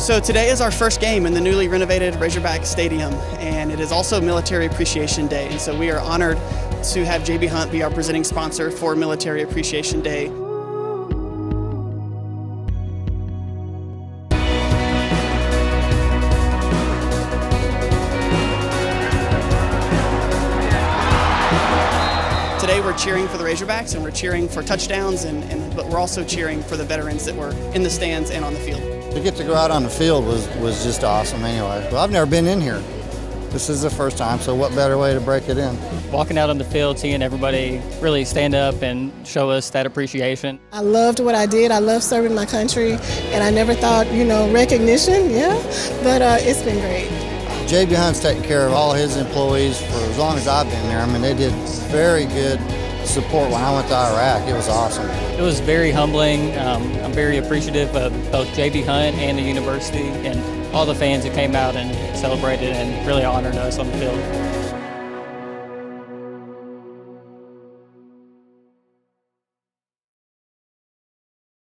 So today is our first game in the newly renovated Razorback Stadium, and it is also Military Appreciation Day. And so we are honored to have JB Hunt be our presenting sponsor for Military Appreciation Day. Today we're cheering for the Razorbacks and we're cheering for touchdowns, and, and but we're also cheering for the veterans that were in the stands and on the field. To get to go out on the field was, was just awesome anyway. Well, I've never been in here. This is the first time, so what better way to break it in? Walking out on the field, seeing everybody really stand up and show us that appreciation. I loved what I did. I love serving my country, and I never thought, you know, recognition, yeah, but uh, it's been great. JB Hunt's taken care of all his employees for as long as I've been there. I mean, they did very good support when I went to Iraq. It was awesome. It was very humbling. Um, I'm very appreciative of both JB Hunt and the university and all the fans who came out and celebrated and really honored us on the field.